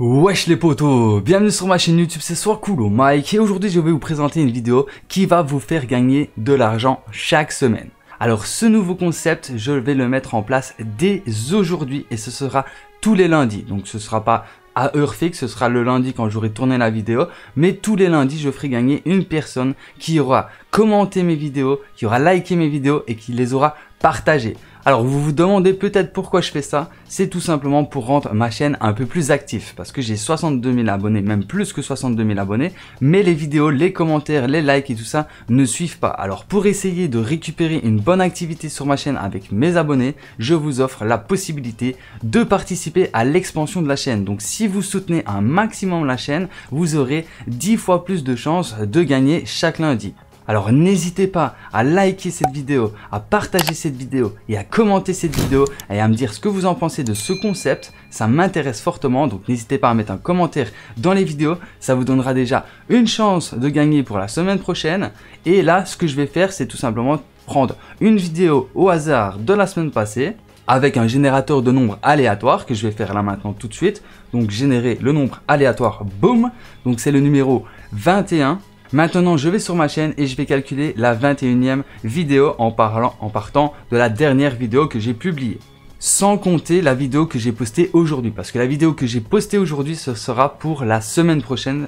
Wesh les potos, bienvenue sur ma chaîne YouTube, c'est Soit Cool Mike et aujourd'hui je vais vous présenter une vidéo qui va vous faire gagner de l'argent chaque semaine. Alors ce nouveau concept, je vais le mettre en place dès aujourd'hui et ce sera tous les lundis. Donc ce sera pas à heure fixe, ce sera le lundi quand j'aurai tourné la vidéo, mais tous les lundis je ferai gagner une personne qui aura commenté mes vidéos, qui aura liké mes vidéos et qui les aura partagées. Alors vous vous demandez peut-être pourquoi je fais ça, c'est tout simplement pour rendre ma chaîne un peu plus active parce que j'ai 62 000 abonnés, même plus que 62 000 abonnés, mais les vidéos, les commentaires, les likes et tout ça ne suivent pas. Alors pour essayer de récupérer une bonne activité sur ma chaîne avec mes abonnés, je vous offre la possibilité de participer à l'expansion de la chaîne. Donc si vous soutenez un maximum la chaîne, vous aurez 10 fois plus de chances de gagner chaque lundi. Alors n'hésitez pas à liker cette vidéo, à partager cette vidéo et à commenter cette vidéo et à me dire ce que vous en pensez de ce concept. Ça m'intéresse fortement, donc n'hésitez pas à mettre un commentaire dans les vidéos. Ça vous donnera déjà une chance de gagner pour la semaine prochaine. Et là, ce que je vais faire, c'est tout simplement prendre une vidéo au hasard de la semaine passée avec un générateur de nombres aléatoires que je vais faire là maintenant tout de suite. Donc générer le nombre aléatoire, boum. Donc c'est le numéro 21 Maintenant, je vais sur ma chaîne et je vais calculer la 21e vidéo en, en partant de la dernière vidéo que j'ai publiée sans compter la vidéo que j'ai postée aujourd'hui. Parce que la vidéo que j'ai postée aujourd'hui, ce sera pour la semaine prochaine.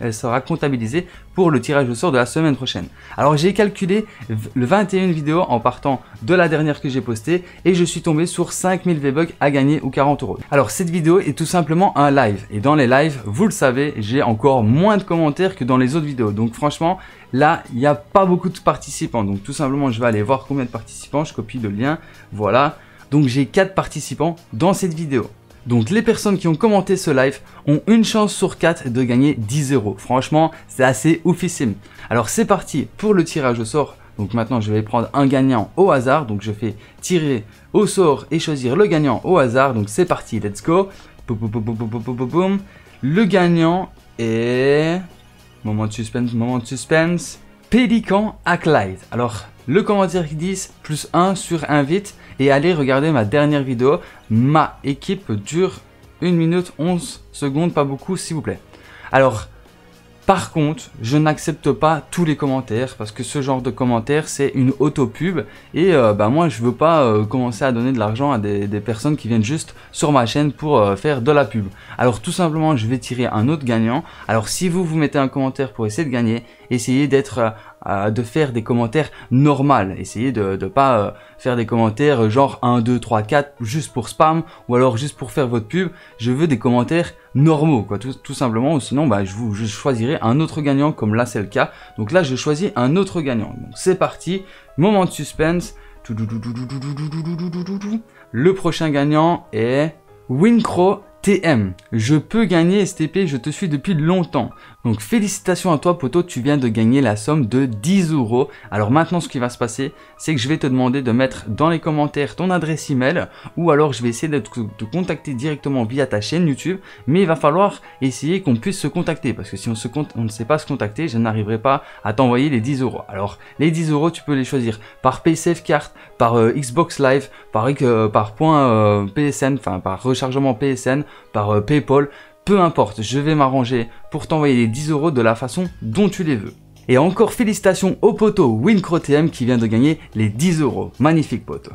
Elle, sera comptabilisée pour le tirage au sort de la semaine prochaine. Alors j'ai calculé le 21 vidéos en partant de la dernière que j'ai postée et je suis tombé sur 5000 V-Bucks à gagner ou 40 euros. Alors cette vidéo est tout simplement un live. Et dans les lives, vous le savez, j'ai encore moins de commentaires que dans les autres vidéos. Donc franchement, là, il n'y a pas beaucoup de participants. Donc tout simplement, je vais aller voir combien de participants. Je copie le lien. Voilà. Donc j'ai 4 participants dans cette vidéo. Donc les personnes qui ont commenté ce live ont une chance sur 4 de gagner 10 euros. Franchement, c'est assez oufissime. Alors c'est parti pour le tirage au sort. Donc maintenant, je vais prendre un gagnant au hasard. Donc je fais tirer au sort et choisir le gagnant au hasard. Donc c'est parti, let's go. Le gagnant est... Moment de suspense, moment de suspense. Pélican Clyde. Alors, le commentaire qui dit plus 1 sur invite et allez regarder ma dernière vidéo. Ma équipe dure 1 minute 11 secondes, pas beaucoup s'il vous plaît. Alors, par contre, je n'accepte pas tous les commentaires parce que ce genre de commentaires c'est une auto-pub et euh, bah, moi je veux pas euh, commencer à donner de l'argent à des, personnes qui viennent juste sur ma chaîne pour euh, faire de la pub. Alors tout simplement je vais tirer un autre gagnant. Alors si vous vous mettez un commentaire pour essayer de gagner, essayez d'être de faire des commentaires normales. Essayez de ne pas euh, faire des commentaires genre 1, 2, 3, 4 juste pour spam ou alors juste pour faire votre pub. Je veux des commentaires normaux, quoi, tout, simplement. Ou sinon, bah, je, vous, je choisirai un autre gagnant comme là c'est le cas. Donc là, je choisis un autre gagnant. C'est parti, moment de suspense. Le prochain gagnant est Wincrow TM, je peux gagner STP, je te suis depuis longtemps. Donc félicitations à toi poto, tu viens de gagner la somme de 10 euros. Alors maintenant ce qui va se passer, c'est que je vais te demander de mettre dans les commentaires ton adresse email ou alors je vais essayer de te contacter directement via ta chaîne YouTube. Mais il va falloir essayer qu'on puisse se contacter parce que si on, se on ne sait pas se contacter, je n'arriverai pas à t'envoyer les 10 euros. Alors les 10 euros, tu peux les choisir par PaySafeCard, par euh, Xbox Live, par, euh, par point euh, PSN, enfin par rechargement PSN, par euh, PayPal, peu importe, je vais m'arranger pour t'envoyer les 10 euros de la façon dont tu les veux. Et encore félicitations au poteau WinCroTM qui vient de gagner les 10 euros. Magnifique poteau.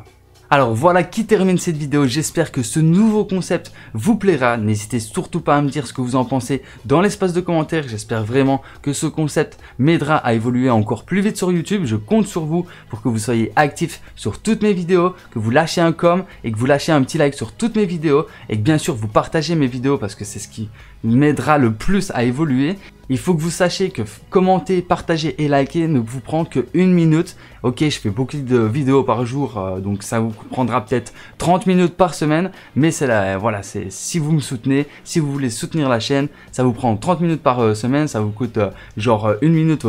Alors voilà qui termine cette vidéo, j'espère que ce nouveau concept vous plaira, n'hésitez surtout pas à me dire ce que vous en pensez dans l'espace de commentaires, j'espère vraiment que ce concept m'aidera à évoluer encore plus vite sur YouTube, je compte sur vous pour que vous soyez actifs sur toutes mes vidéos, que vous lâchez un com et que vous lâchez un petit like sur toutes mes vidéos. Et que bien sûr vous partagez mes vidéos parce que c'est ce qui m'aidera le plus à évoluer. Il faut que vous sachiez que commenter, partager et liker ne vous prend que une minute. Ok, je fais beaucoup de vidéos par jour, euh, donc ça vous prendra peut-être 30 minutes par semaine, mais c'est là, voilà, c'est si vous me soutenez, si vous voulez soutenir la chaîne, ça vous prend 30 minutes par euh, semaine, ça vous coûte euh, genre une minute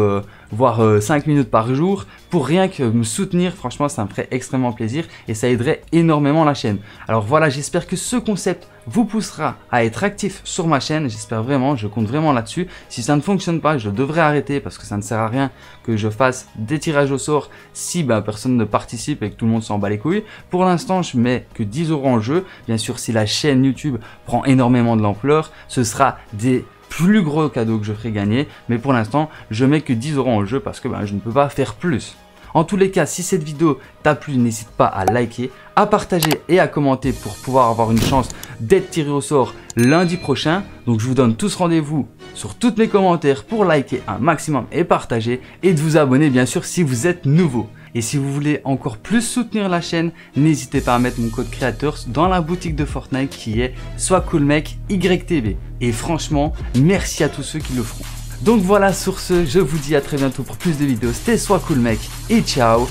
voire 5 minutes par jour, pour rien que me soutenir, franchement ça me ferait extrêmement plaisir et ça aiderait énormément la chaîne. Alors voilà, j'espère que ce concept vous poussera à être actif sur ma chaîne, j'espère vraiment, je compte vraiment là-dessus. Si ça ne fonctionne pas, je devrais arrêter parce que ça ne sert à rien que je fasse des tirages au sort si bah, personne ne participe et que tout le monde s'en bat les couilles. Pour l'instant, je mets que 10 euros en jeu. Bien sûr, si la chaîne YouTube prend énormément de l'ampleur, ce sera des plus gros cadeaux que je ferai gagner. Mais pour l'instant, je mets que 10 euros en jeu parce que bah, je ne peux pas faire plus. En tous les cas, si cette vidéo t'a plu, n'hésite pas à liker, à partager et à commenter pour pouvoir avoir une chance d'être tiré au sort lundi prochain. Donc je vous donne tous rendez-vous sur tous mes commentaires pour liker un maximum et partager et de vous abonner bien sûr si vous êtes nouveau. Et si vous voulez encore plus soutenir la chaîne, n'hésitez pas à mettre mon code créateur dans la boutique de Fortnite qui est soit coolmec YTB. Et franchement, merci à tous ceux qui le feront. Donc voilà, sur ce, je vous dis à très bientôt pour plus de vidéos. C'était soit cool mec et ciao.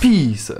Peace.